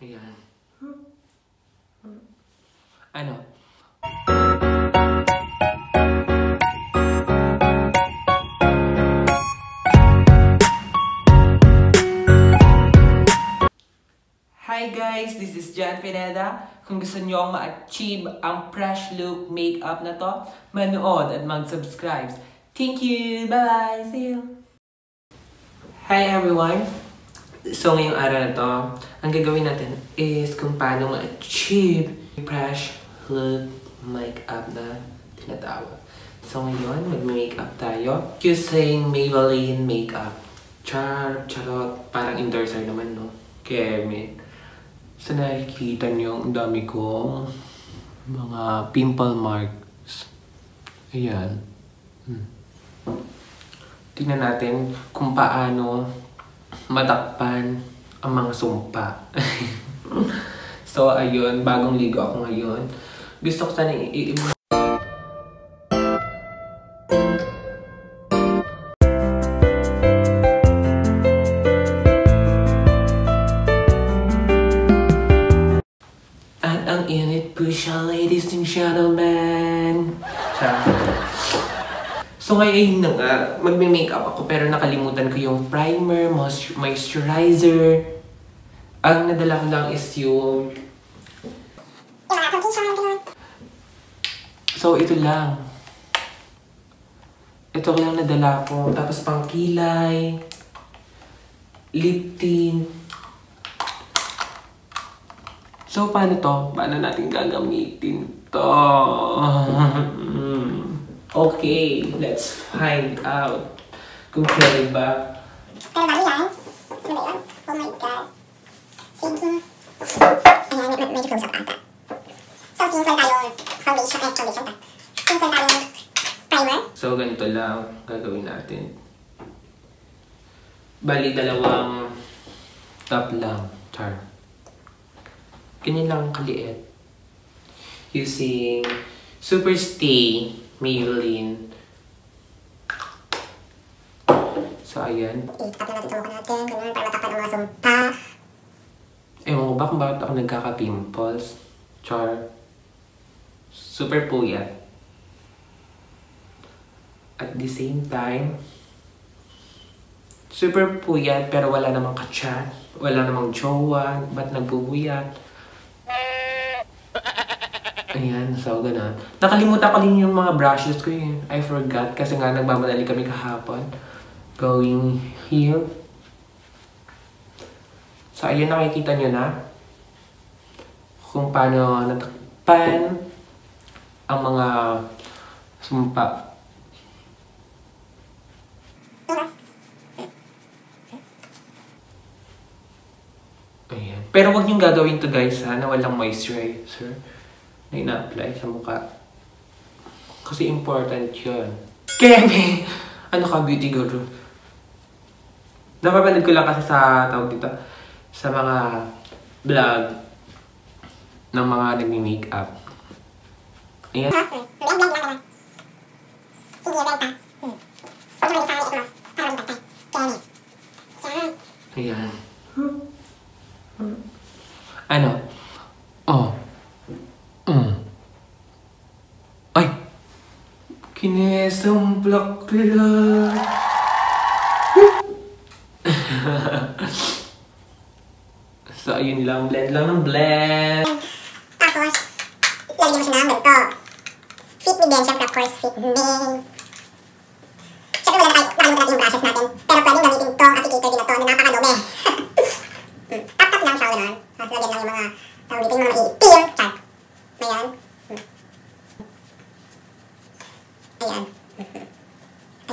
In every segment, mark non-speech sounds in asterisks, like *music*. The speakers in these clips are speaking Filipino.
Ayan. Ano? Hi guys! This is Jan Pineda. Kung gusto nyo ma-achieve ang fresh look makeup na to, manood at mag-subscribe. Thank you! Bye! See you! Hi everyone! So ngayong araw na to, ang gagawin natin is kung paano ma-achieve fresh look makeup na tinatawag. So ngayon, mag-makeup tayo using Maybelline makeup. Char, charot, parang endorser naman, no? Kevin. Sa nakikita niyo, ang dami kong mga pimple marks. Ayan. Hmm. Tingnan natin kung paano matakpan ang mga sumpa. *laughs* so, ayun, bagong ligo ako ngayon. Gusto ko sana i- i- At ang init po siya, ladies and gentlemen. Siya. So ngayon na nga, magme-makeup ako pero nakalimutan ko yung primer, moist- moisturizer. Ang nadala ko lang is yung... So ito lang. Ito lang nadala ko. Tapos pang kilay, lip tint, So, paano to? Paano natin gagamitin to? *laughs* okay, let's find out. Kung pwede ba. Pero bago yan, ano ba yun? Oh my God. Sige. Ayan, med- medyo close up ata. So, tinsel tayo foundation, eh, foundation ta. Tinsel tayo primer. So, ganito lang gagawin natin. Bali, dalawang top lang. Char. Ganyan lang kaliit. Using Super Stay Maybelline. So, ayan. I-tap na natin ito natin, ganyan, para matakpan ang mga sumpa. Ewan ko ba kung bakit ako nagkaka-pimples? Char. Super puyat. At the same time, super puyat pero wala namang kachat. Wala namang jowa. Ba't nagbubuyat? Ayan, so ganun. Nakalimutan ko din yung mga brushes ko yun. I forgot kasi nga nagmamadali kami kahapon. Going here. So, ayun nakikita nyo na kung paano natakpan ang mga sumpa. Ayan. Pero wag niyong gagawin to guys ha, na walang moisturizer na ina-apply sa mukha. Kasi important yun. Kemi! *laughs* Ano ka, beauty guru? Napapanood ko lang kasi sa tawag dito, sa mga vlog ng mga nagmi-makeup. Ayan. Ha? Hmm. Kinesang bakla. so, ayun lang. Blend lang ng blend. Tapos, lagyan mo siya ng ganito. Fit me din, syempre of course, fit me. Syempre wala tayo, nakalimutan natin yung brushes natin. Pero pwedeng gamitin to, applicator din na to, na napakadumi. *laughs* Tap-tap lang siya, gano'n. Tapos lagyan lang yung mga, tawag dito, yung mga. Ayan. Hmm. Ayan.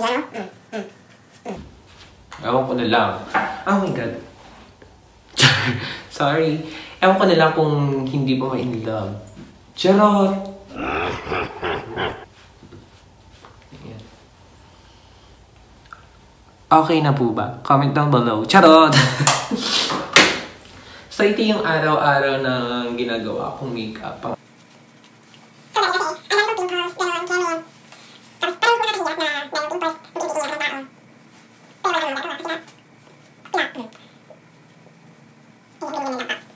Hmm. Hmm. Ewan ko na lang. Oh my God. *laughs* Sorry. Ewan ko na lang kung hindi pa ma-in love. Charot! Okay na po ba? Comment down below. Charot! *laughs* so, ito yung araw-araw na ginagawa kong makeup. So, ganun kasi, ang dami kong pimples, gano'n, kaya Tapos, parang kung nakahirap na meron pimples, hindi iiyak ng tao. Pero wala naman ako, kasi na, pila. Hmm. Hindi ko naman napa.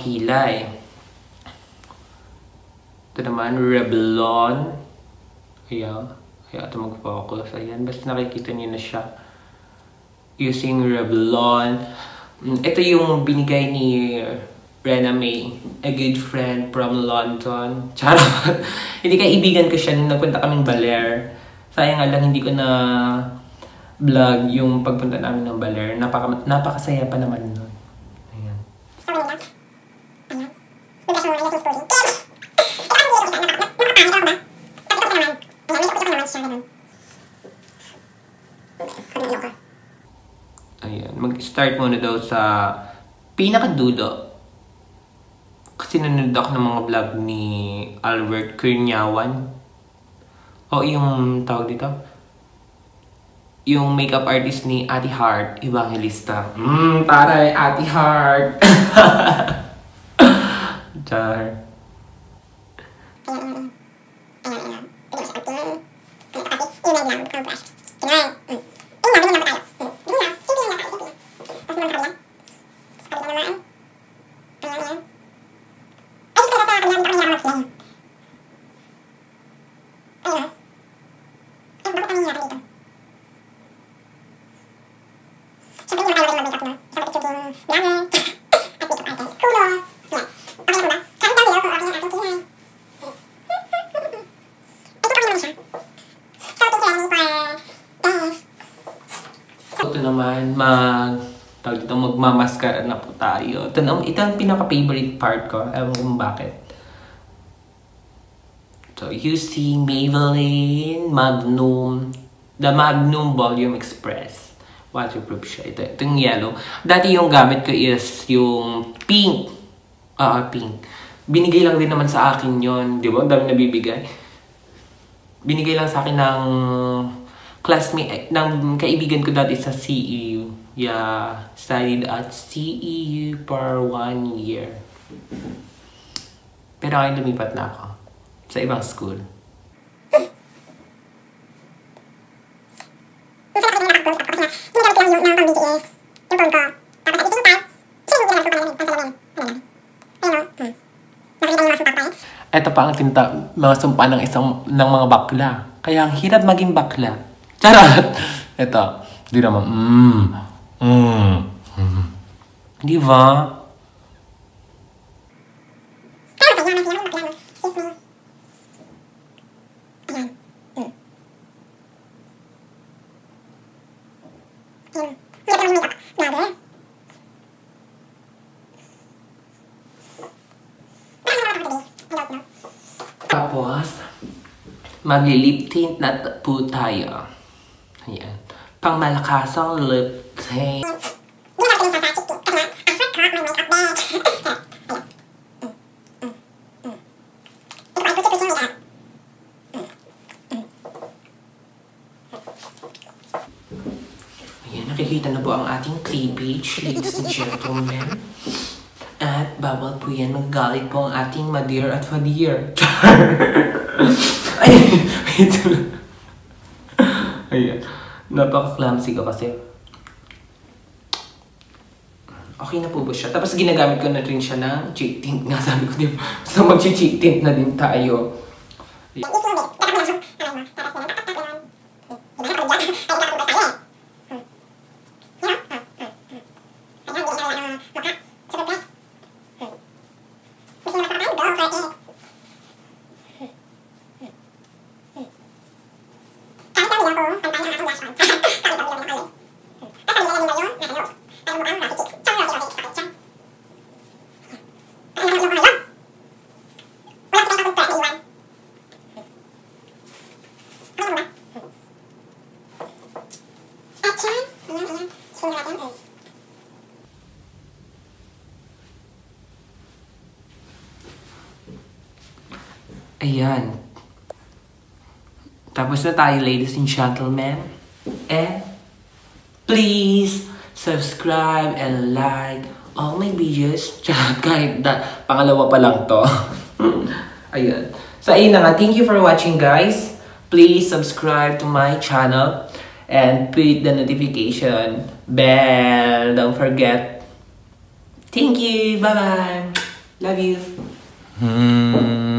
Kilay. Ito naman, Revlon. Ayan. Kaya ito mag-focus. Ayan, basta nakikita niyo na siya. Using Revlon. Mm, Ito yung binigay ni Rena May, a good friend from London. *laughs* Charot. hindi kaibigan ko siya nung nagpunta kaming Baler. Sayang nga lang hindi ko na vlog yung pagpunta namin ng Baler. Napaka, napakasaya pa naman nun. Ayan. Ayan. Mag-start muna daw sa pinakadulo. Kasi nanonood ako ng mga vlog ni Albert Kurniawan. O yung tawag dito? Yung makeup artist ni Ate Heart, Evangelista. Mmm, taray, Ate Heart! Char. Ito naman, mag tawag dito, magmamaskara na po tayo. Ito, ito ang pinaka-favorite part ko. Ewan kung bakit. So, you see Maybelline Magnum, the Magnum Volume Express. Waterproof siya. Ito, itong yellow. Dati yung gamit ko is yung pink. Ah, pink. Binigay lang din naman sa akin yon Di ba? Ang dami nabibigay. Binigay lang sa akin ng classmate, ng kaibigan ko dati sa CEU. Yeah, studied at CEU for one year. Pero ngayon lumipat na ako sa ibang school. Ito pa ang tinta, mga sumpa ng isang ng mga bakla. Kaya ang hirap maging bakla. Charot! Ito, di naman, mmm, mmm, mm. Di ba? Tapos, magli-lip tint na t- po tayo. Ayan. Pang malakasang lip tint. Ayan, nakikita na po ang ating cleavage, ladies and gentlemen. At bawal po yan magalit po ang ating madir at fadir. Ay, wait lang. *laughs* Ayan. Napaka-clumsy ko kasi. Okay na po ba siya? Tapos ginagamit ko na rin siya ng cheek tint. Nga sabi ko, di ba? So mag-cheek tint na din tayo. Ayan. Tapos na tayo, ladies and gentlemen. And please subscribe and like all my videos. *laughs* Tsaka kahit na, pangalawa pa lang to. *laughs* Ayan. So, ayun na nga. Thank you for watching, guys. Please subscribe to my channel and put the notification bell. Don't forget. Thank you. Bye-bye. Love you. Hmm.